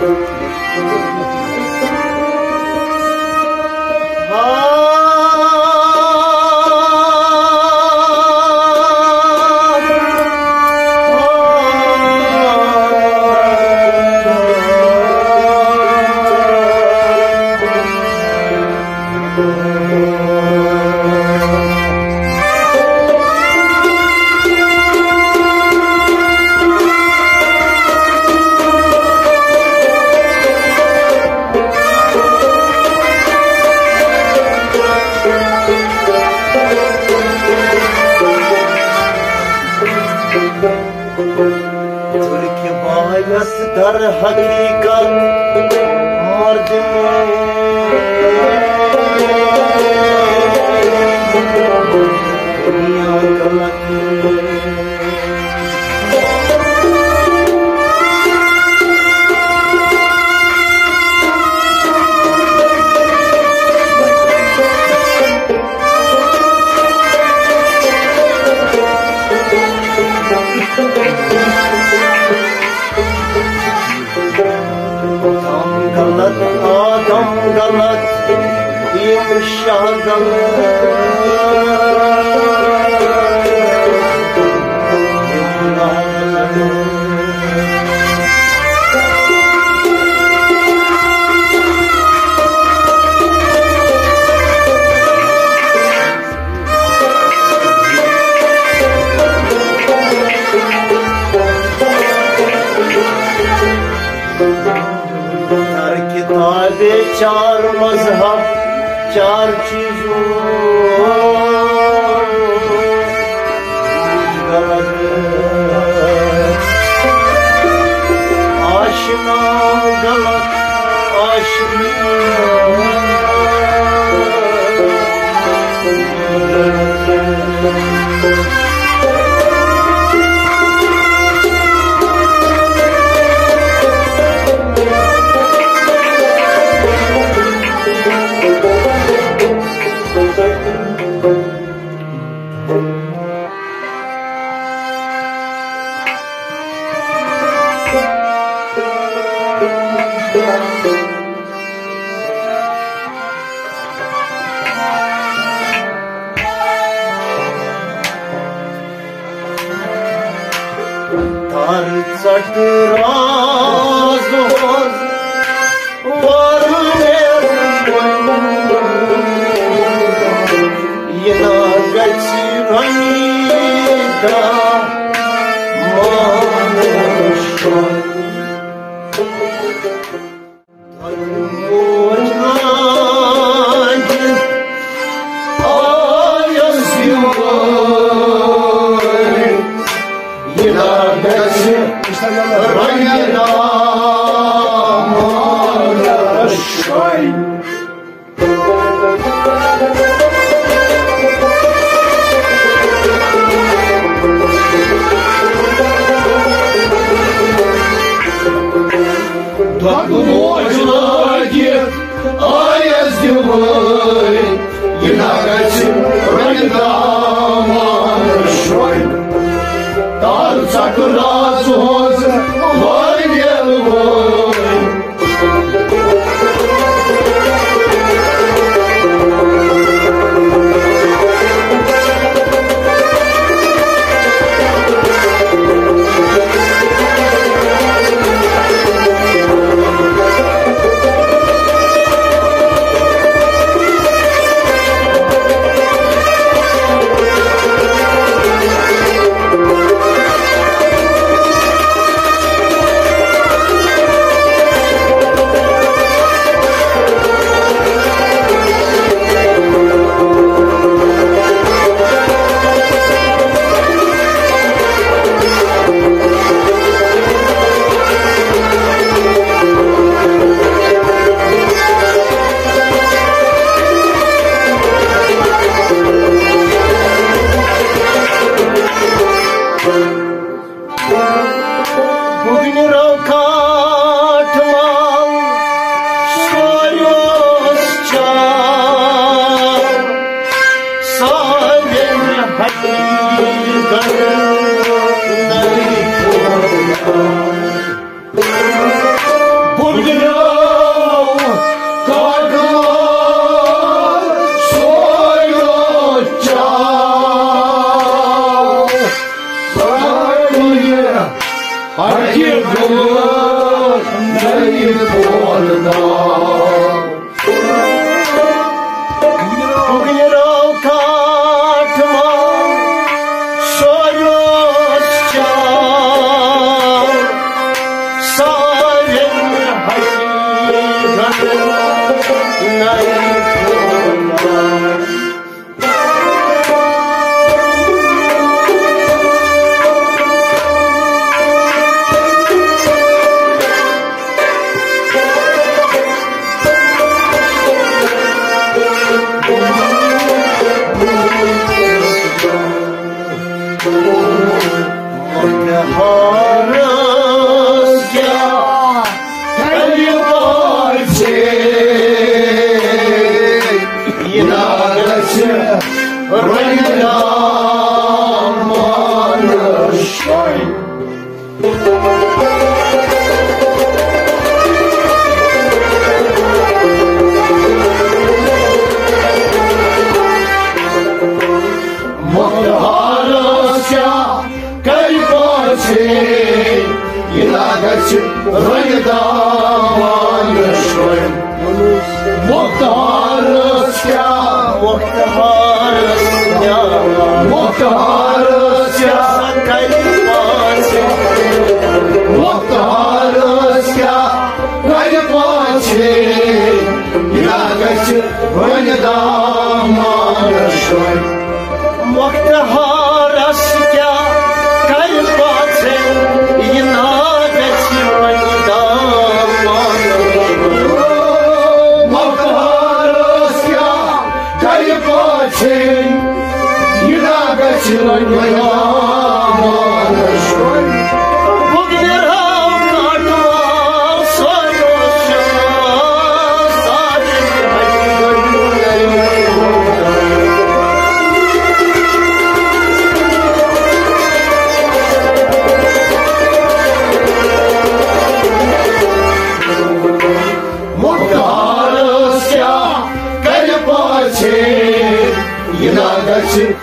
Música फगड़ी मर दे। दुनिया कलंक الشعب çizu Galat Aşina galat aşina Так ночно дед, а я зимой, и на гати ранедамашой. Танца красоз, войнелой, yakası öyle damar şöyle. Muhtehar aşka kalbatı inadeti öyle damar şöyle. Muhtehar aşka kalbatı inadeti öyle damar şöyle.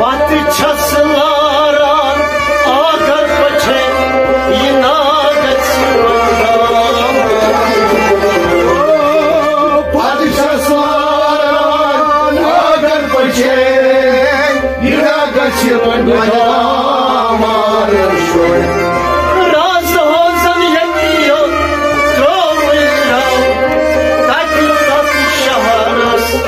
Batı çasılar چرنگ دامار شد راز ها زمین یا دام را تکلف شهر است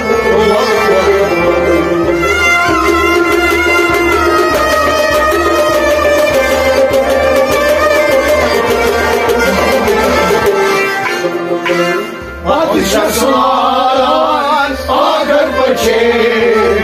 Atışa sular ağır paçe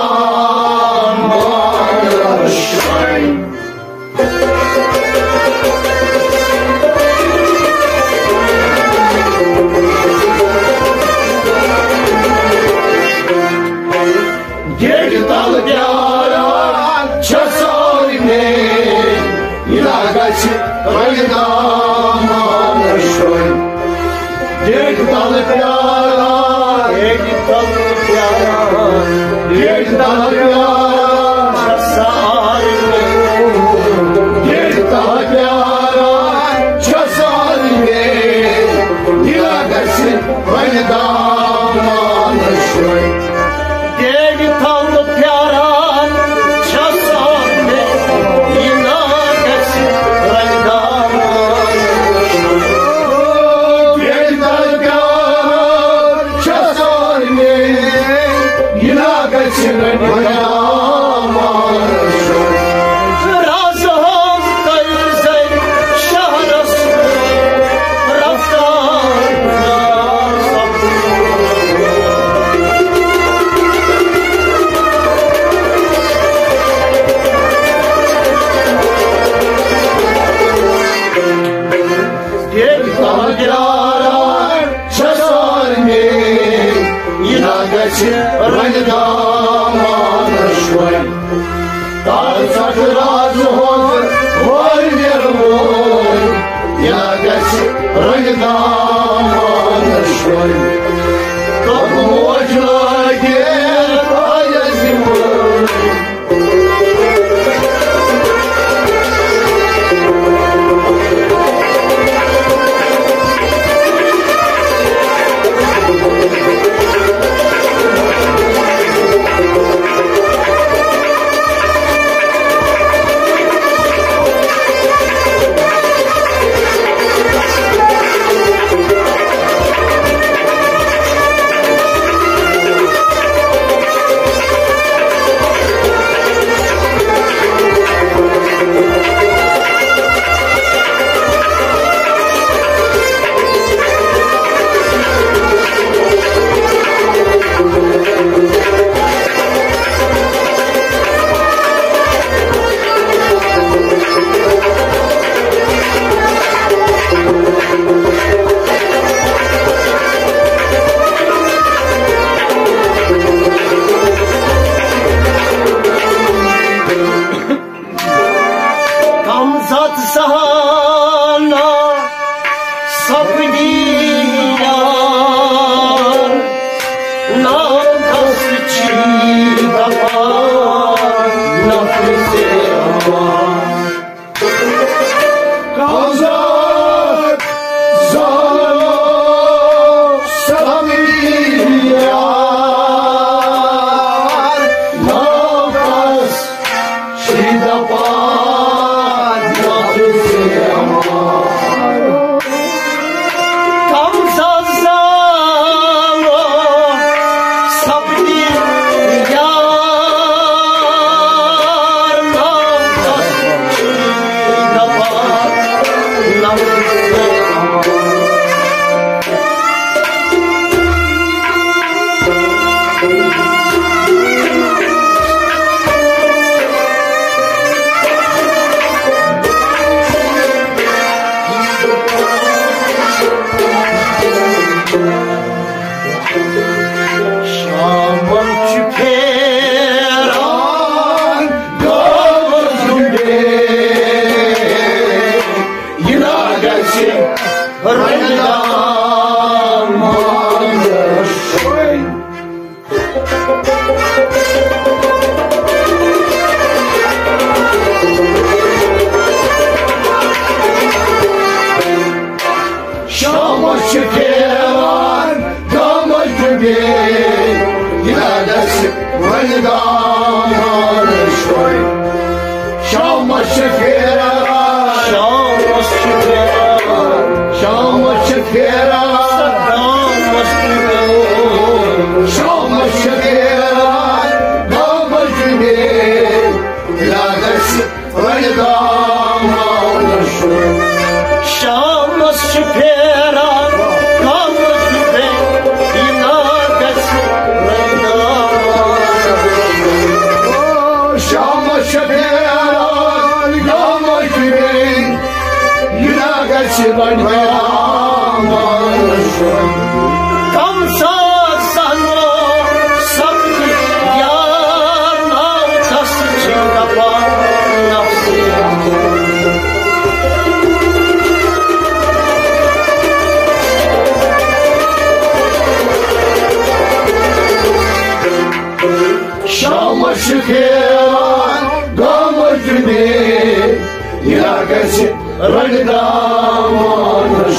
リラ。Радости родного нашой. Танца разум, воль вервой, Ягость родного нашой.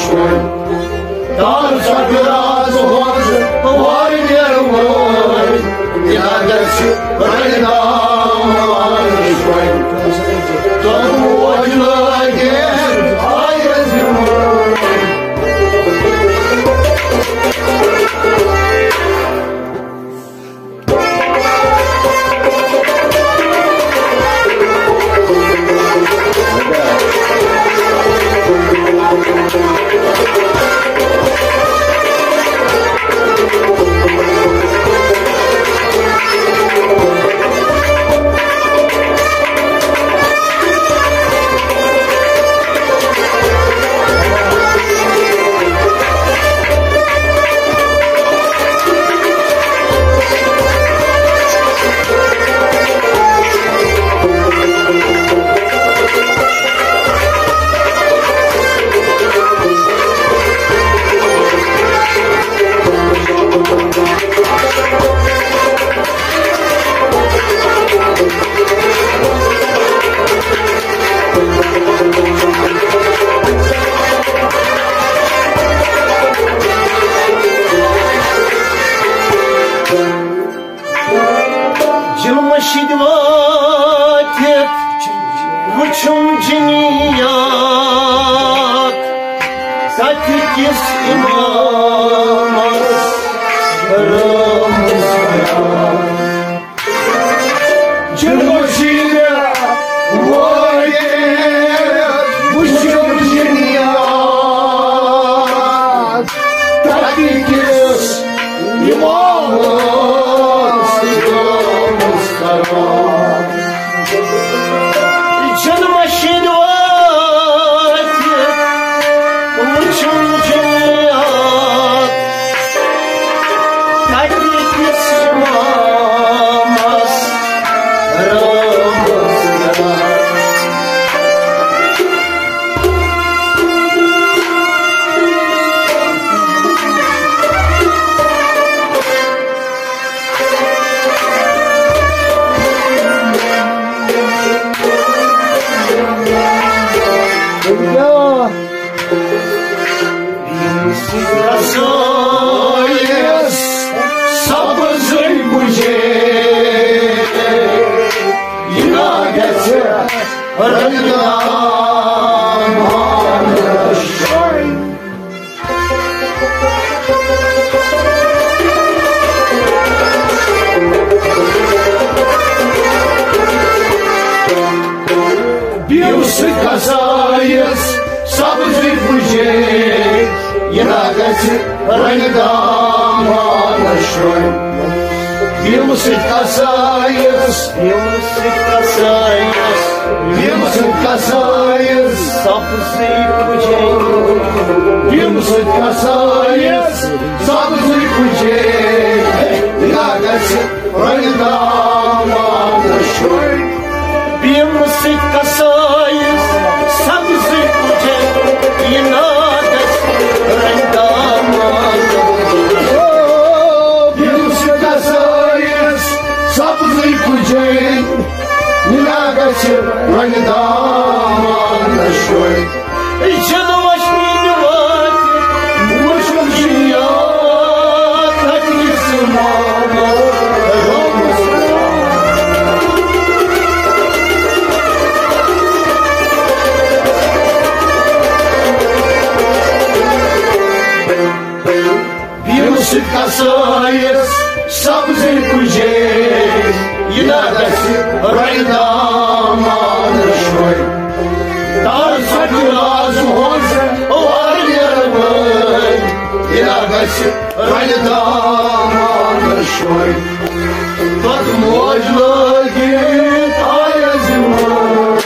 düşmüyor. Dağılsa biraz var, var yer var. İlerisi böyle dağılmış var. Doğru acılar gel. Yılmışık kasayız, yılmışık kasayız, yılmışık kasayız, sapısı e Yılmışık kasayız, sapısı kucayız. Lagası, Василисе Райдана ночной. Под мощь лагерь тая зимой.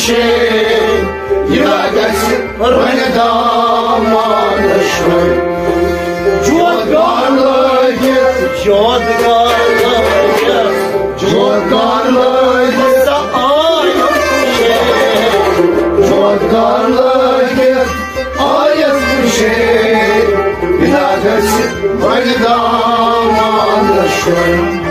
души и лагерь Рванедаманышвы Джодгарлыгет Джодгарлыгет Джодгарлыгет Саайыпши Джодгарлыгет Айыпши И лагерь Рванедаманышвы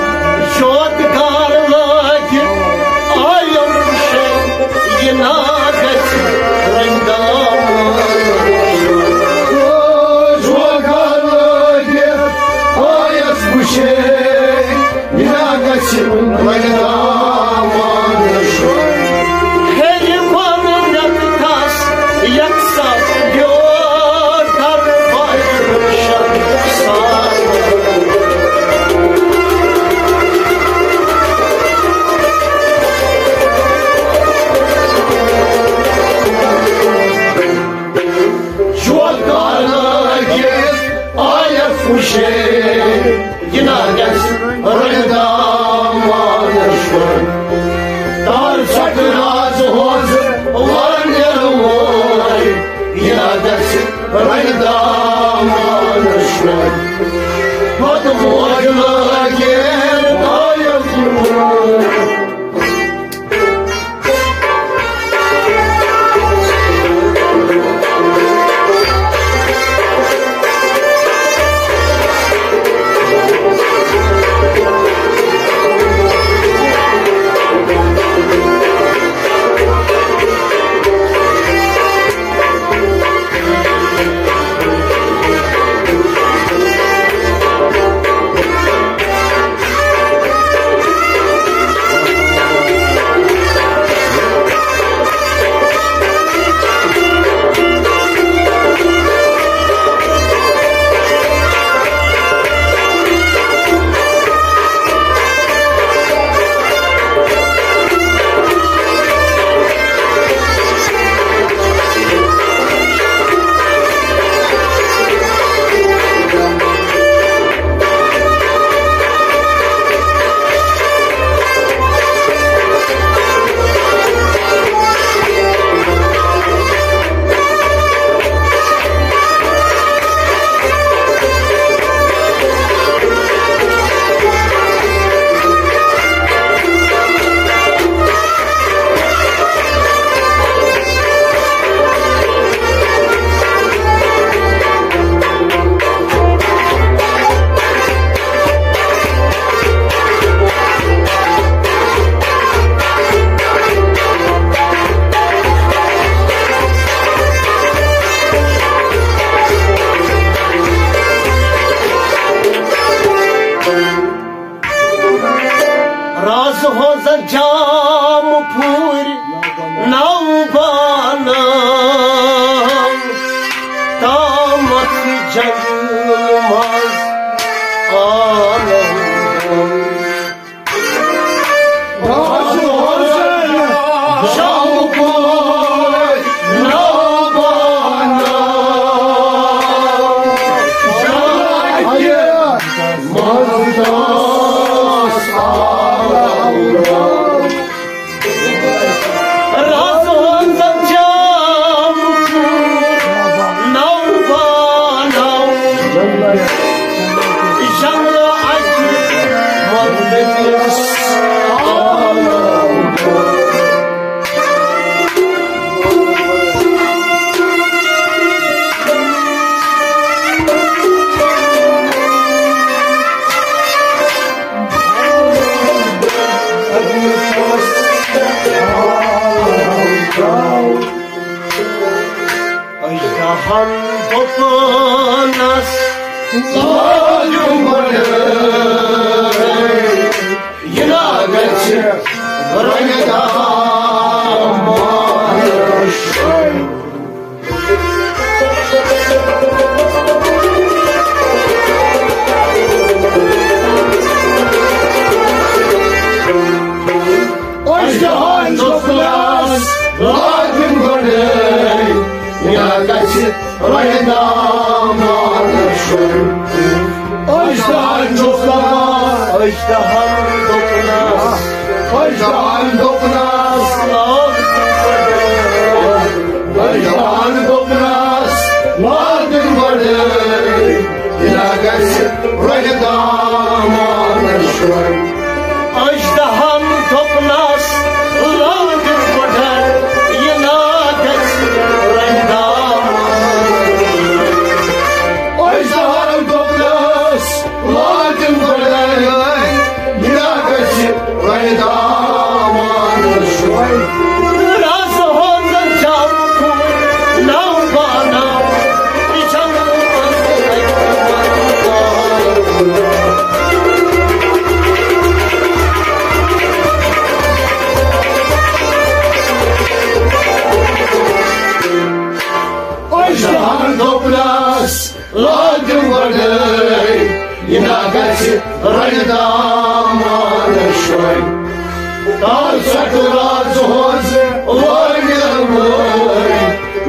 Oh. ريدام على شوي طال سكرات زهوز ويرموي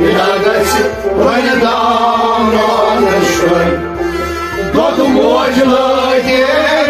يا قس ريدام على شوي قد موجلتين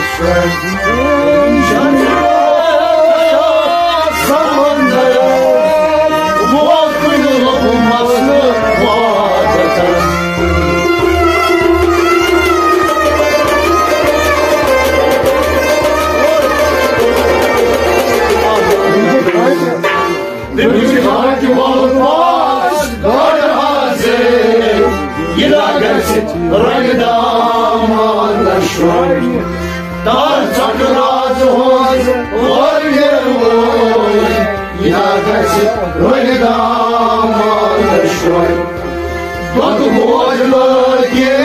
precious name. Öyle damadı şoy Bakım hocalar gel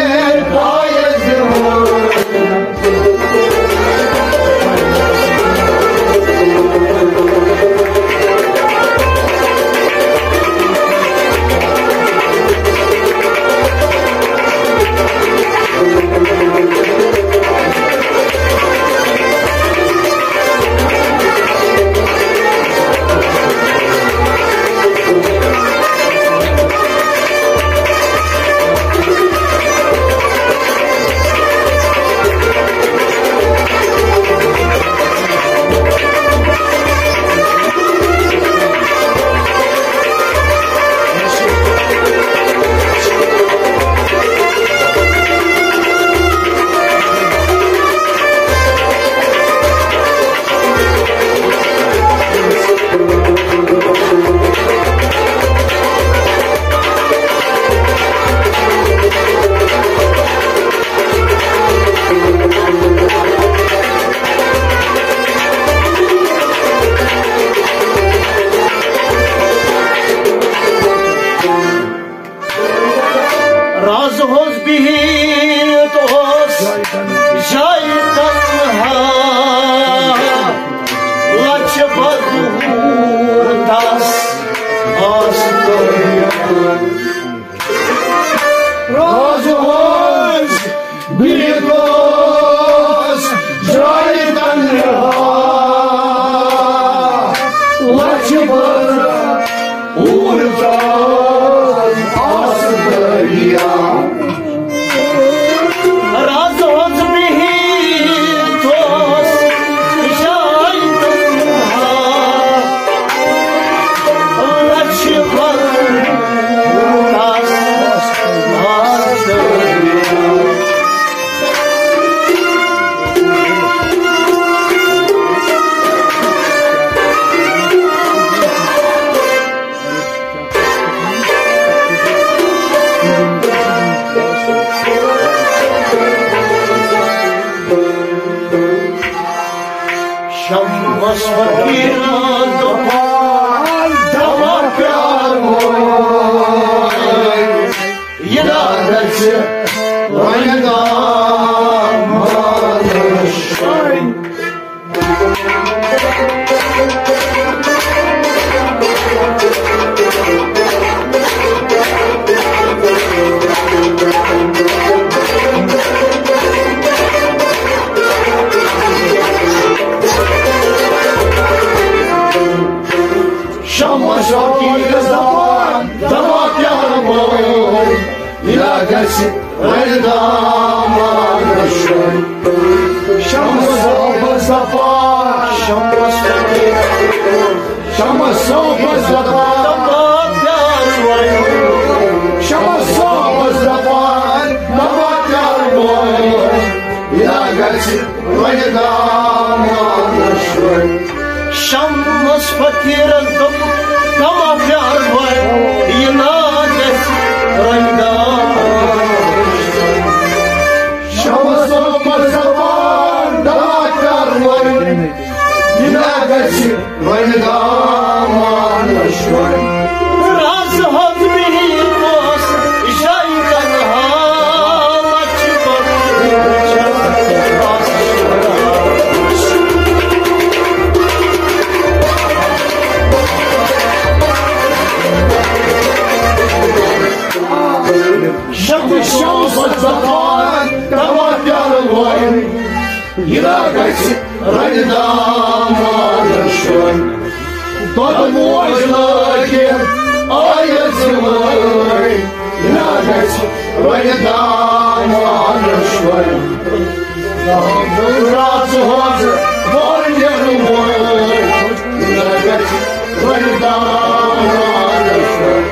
روینده نام عشقم شمس فکر اندامم نام یار و یناگس روینده رو شمس ز مصطفی نام یار و یناگس روینده نام عشقم Равидамадашвай. Подможнаке аятимай. Ягать Равидамадашвай. Ратсугадзе мой, Ягать Равидамадашвай.